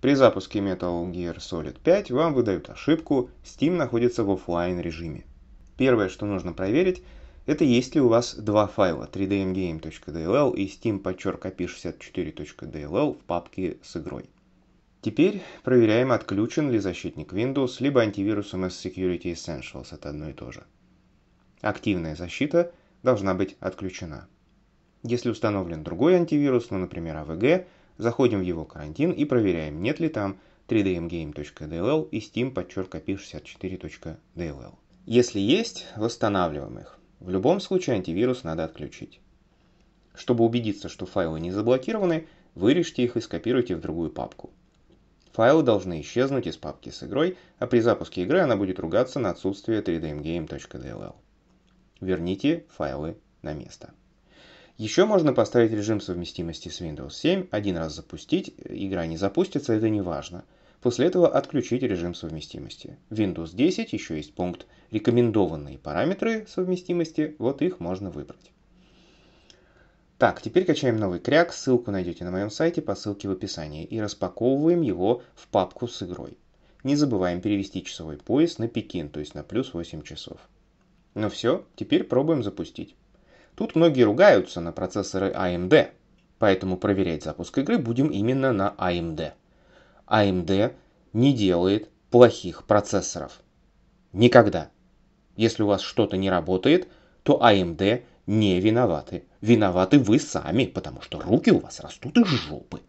При запуске Metal Gear Solid 5 вам выдают ошибку «Steam находится в офлайн режиме». Первое, что нужно проверить, это есть ли у вас два файла 3dmgame.dll и steam-ip64.dll в папке с игрой. Теперь проверяем, отключен ли защитник Windows, либо антивирус MS Security Essentials, это одно и то же. Активная защита должна быть отключена. Если установлен другой антивирус, ну, например, AVG, заходим в его карантин и проверяем, нет ли там 3dmgame.dll и steam-ip64.dll. Если есть, восстанавливаем их. В любом случае антивирус надо отключить. Чтобы убедиться, что файлы не заблокированы, вырежьте их и скопируйте в другую папку. Файлы должны исчезнуть из папки с игрой, а при запуске игры она будет ругаться на отсутствие 3dmgame.dll. Верните файлы на место. Еще можно поставить режим совместимости с Windows 7, один раз запустить, игра не запустится, это не важно. После этого отключить режим совместимости. В Windows 10 еще есть пункт «Рекомендованные параметры совместимости», вот их можно выбрать. Так, теперь качаем новый кряк, ссылку найдете на моем сайте по ссылке в описании и распаковываем его в папку с игрой. Не забываем перевести часовой пояс на Пекин, то есть на плюс 8 часов. Ну все, теперь пробуем запустить. Тут многие ругаются на процессоры AMD, поэтому проверять запуск игры будем именно на AMD. AMD не делает плохих процессоров. Никогда. Если у вас что-то не работает, то AMD не виноваты. Виноваты вы сами, потому что руки у вас растут из жопы.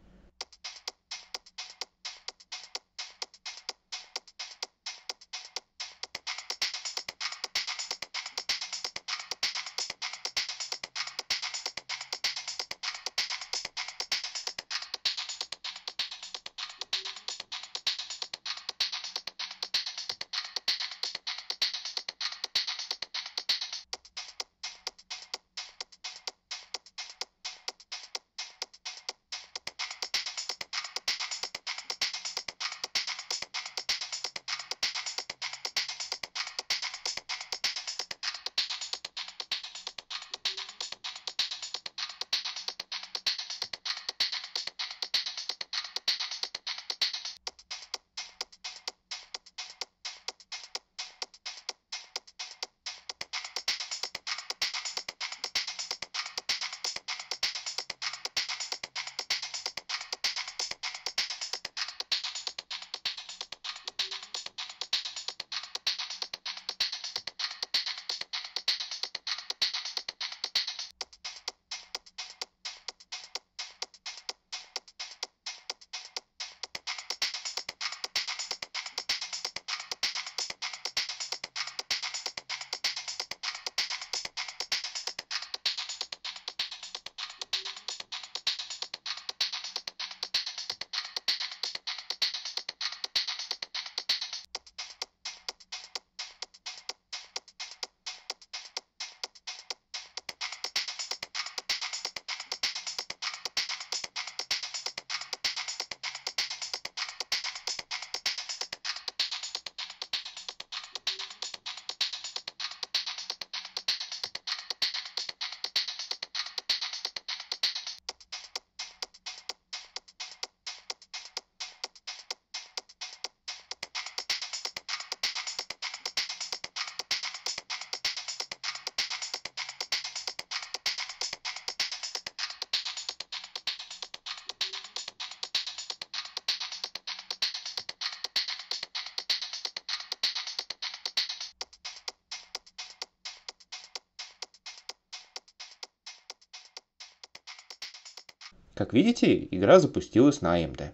Как видите, игра запустилась на AMD.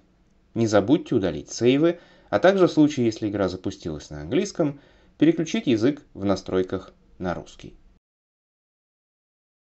Не забудьте удалить сейвы, а также в случае, если игра запустилась на английском, переключить язык в настройках на русский.